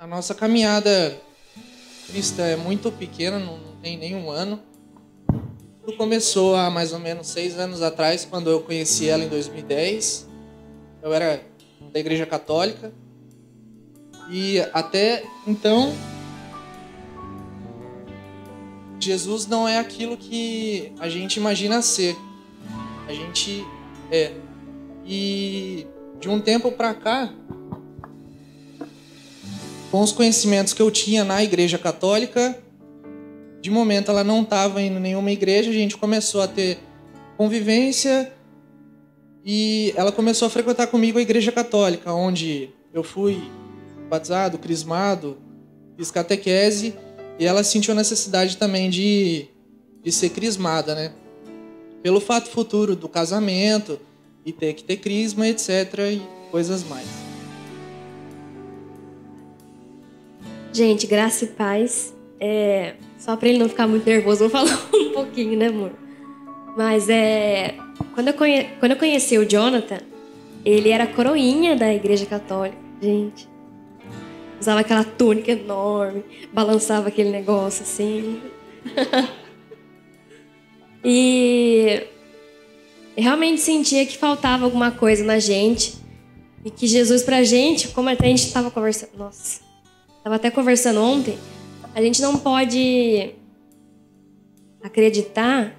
A nossa caminhada cristã é muito pequena, não, não tem nenhum ano. Tudo começou há mais ou menos seis anos atrás, quando eu conheci ela em 2010. Eu era da Igreja Católica. E até então, Jesus não é aquilo que a gente imagina ser. A gente é. E de um tempo para cá, com os conhecimentos que eu tinha na Igreja Católica, de momento ela não estava indo em nenhuma igreja, a gente começou a ter convivência e ela começou a frequentar comigo a Igreja Católica, onde eu fui batizado, crismado, fiz catequese e ela sentiu a necessidade também de, de ser crismada, né? Pelo fato futuro do casamento e ter que ter crisma, etc. e coisas mais. Gente, graça e paz. É, só para ele não ficar muito nervoso, vou falar um pouquinho, né, amor? Mas é. Quando eu, conhe... quando eu conheci o Jonathan, ele era coroinha da igreja católica. Gente, usava aquela túnica enorme, balançava aquele negócio assim. e realmente sentia que faltava alguma coisa na gente. E que Jesus pra gente, como até a gente estava conversando, nossa, estava até conversando ontem, a gente não pode acreditar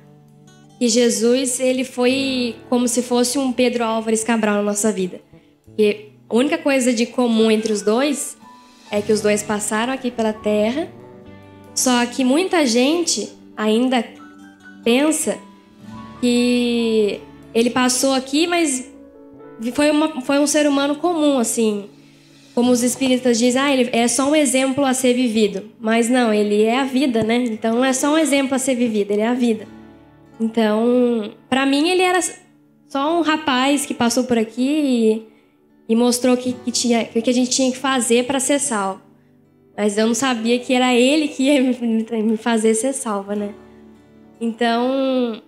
que Jesus ele foi como se fosse um Pedro Álvares Cabral na nossa vida. Porque a única coisa de comum entre os dois é que os dois passaram aqui pela terra, só que muita gente ainda pensa que ele passou aqui, mas foi, uma, foi um ser humano comum, assim. Como os espíritas dizem, ah, ele é só um exemplo a ser vivido. Mas não, ele é a vida, né? Então não é só um exemplo a ser vivido, ele é a vida. Então, para mim, ele era só um rapaz que passou por aqui e mostrou que, que, tinha, que a gente tinha que fazer para ser salvo. Mas eu não sabia que era ele que ia me fazer ser salva, né? Então,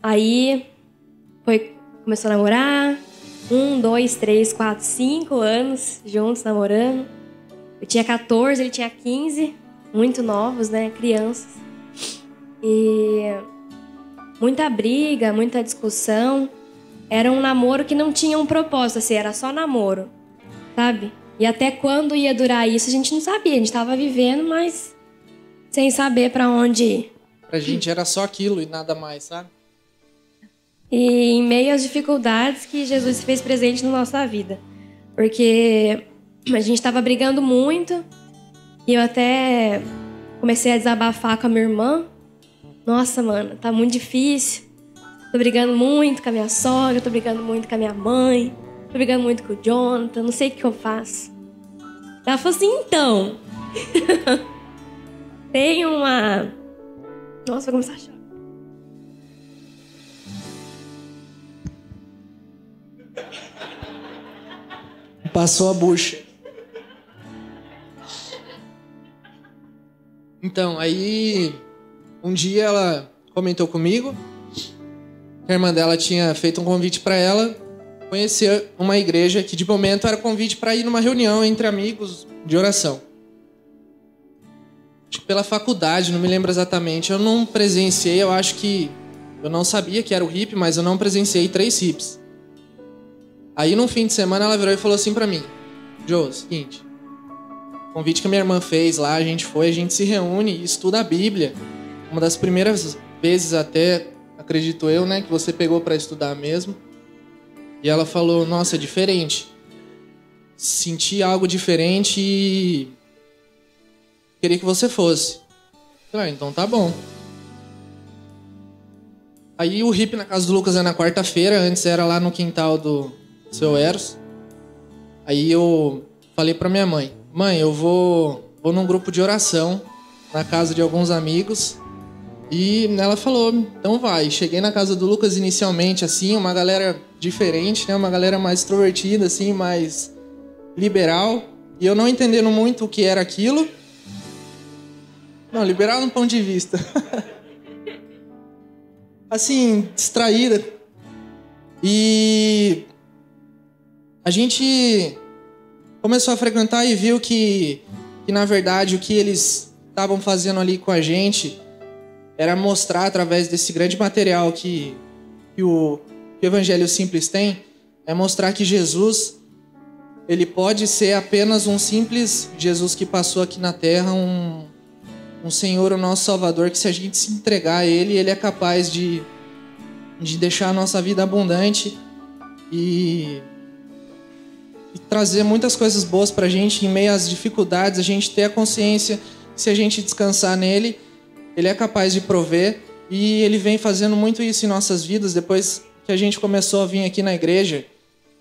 aí foi, começou a namorar, um, dois, três, quatro, cinco anos juntos namorando. Eu tinha 14, ele tinha 15, muito novos, né? Crianças. E muita briga, muita discussão. Era um namoro que não tinha um propósito, assim, era só namoro, sabe? E até quando ia durar isso, a gente não sabia. A gente estava vivendo, mas sem saber para onde ir. Pra gente era só aquilo e nada mais, sabe? E meio às dificuldades que Jesus se fez presente na nossa vida. Porque a gente estava brigando muito e eu até comecei a desabafar com a minha irmã. Nossa, mano, tá muito difícil. Tô brigando muito com a minha sogra, tô brigando muito com a minha mãe, tô brigando muito com o Jonathan, não sei o que eu faço. Ela falou assim, então. tem uma. Nossa, vai começar a chorar. Passou a bucha. Então, aí um dia ela comentou comigo a irmã dela tinha feito um convite para ela conhecer uma igreja que de momento era convite para ir numa reunião entre amigos de oração. Pela faculdade, não me lembro exatamente. Eu não presenciei, eu acho que eu não sabia que era o hip, mas eu não presenciei três hips. Aí no fim de semana ela virou e falou assim para mim: "Joe, seguinte, convite que minha irmã fez lá, a gente foi, a gente se reúne e estuda a Bíblia. Uma das primeiras vezes até acredito eu, né, que você pegou para estudar mesmo. E ela falou: "Nossa, é diferente. Senti algo diferente e queria que você fosse". Ah, então tá bom. Aí o hip na casa do Lucas é na quarta-feira, antes era lá no quintal do seu Eros. Aí eu falei para minha mãe: "Mãe, eu vou vou num grupo de oração na casa de alguns amigos e ela falou, então vai. Cheguei na casa do Lucas inicialmente, assim, uma galera diferente, né? Uma galera mais extrovertida, assim, mais liberal. E eu não entendendo muito o que era aquilo. Não, liberal no ponto de vista. assim, distraída. E a gente começou a frequentar e viu que, que na verdade, o que eles estavam fazendo ali com a gente era mostrar através desse grande material que, que, o, que o Evangelho Simples tem, é mostrar que Jesus ele pode ser apenas um simples Jesus que passou aqui na terra, um, um Senhor, o nosso Salvador, que se a gente se entregar a Ele, Ele é capaz de, de deixar a nossa vida abundante e, trazer muitas coisas boas para a gente em meio às dificuldades, a gente ter a consciência se a gente descansar nele, Ele é capaz de prover e Ele vem fazendo muito isso em nossas vidas depois que a gente começou a vir aqui na igreja,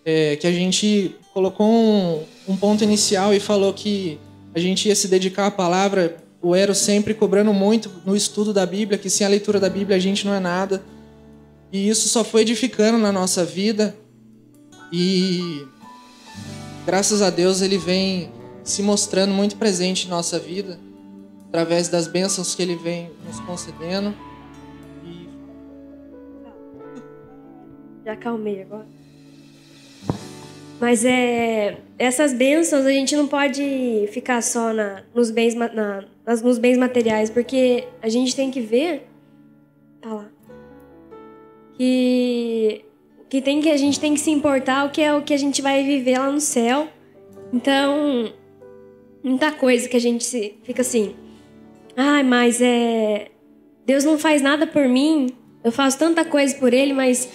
é, que a gente colocou um, um ponto inicial e falou que a gente ia se dedicar à palavra o Ero sempre cobrando muito no estudo da Bíblia, que sem a leitura da Bíblia a gente não é nada. E isso só foi edificando na nossa vida. E graças a Deus ele vem se mostrando muito presente em nossa vida, através das bênçãos que ele vem nos concedendo. E... Já acalmei agora. Mas é, essas bênçãos a gente não pode ficar só na, nos, bens, na, nos bens materiais, porque a gente tem que ver. Tá lá. Que, que, tem que a gente tem que se importar o que é o que a gente vai viver lá no céu. Então, muita coisa que a gente se, fica assim. Ai, mas é. Deus não faz nada por mim. Eu faço tanta coisa por ele, mas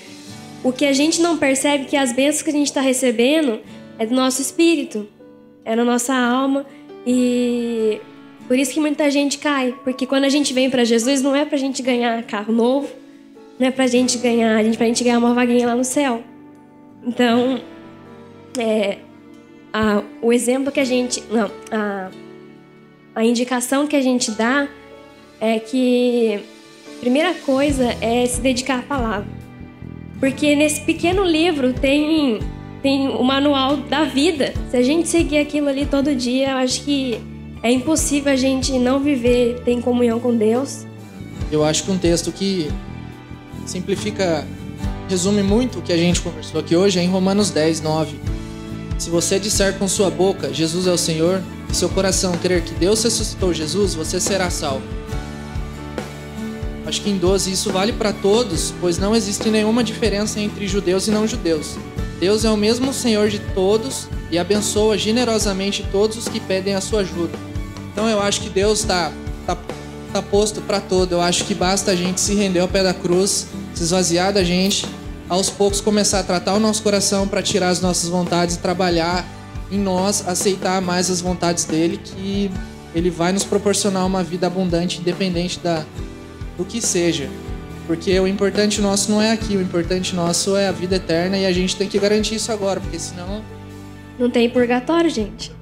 o que a gente não percebe que as bênçãos que a gente está recebendo é do nosso espírito, é na nossa alma e por isso que muita gente cai, porque quando a gente vem para Jesus não é para a gente ganhar carro novo, não é para a gente ganhar, a gente para a gente ganhar uma vaguinha lá no céu. Então, é, a, o exemplo que a gente, não, a, a indicação que a gente dá é que a primeira coisa é se dedicar à palavra. Porque nesse pequeno livro tem, tem o manual da vida. Se a gente seguir aquilo ali todo dia, eu acho que é impossível a gente não viver, ter comunhão com Deus. Eu acho que um texto que simplifica, resume muito o que a gente conversou aqui hoje é em Romanos 10, 9. Se você disser com sua boca, Jesus é o Senhor, e seu coração crer que Deus ressuscitou Jesus, você será salvo. Acho que em 12 isso vale para todos, pois não existe nenhuma diferença entre judeus e não judeus. Deus é o mesmo Senhor de todos e abençoa generosamente todos os que pedem a sua ajuda. Então eu acho que Deus está tá, tá posto para todo. Eu acho que basta a gente se render ao pé da cruz, se esvaziar da gente, aos poucos começar a tratar o nosso coração para tirar as nossas vontades e trabalhar em nós, aceitar mais as vontades dele, que ele vai nos proporcionar uma vida abundante, independente da, do que seja. Porque o importante nosso não é aqui, o importante nosso é a vida eterna e a gente tem que garantir isso agora, porque senão. Não tem purgatório, gente.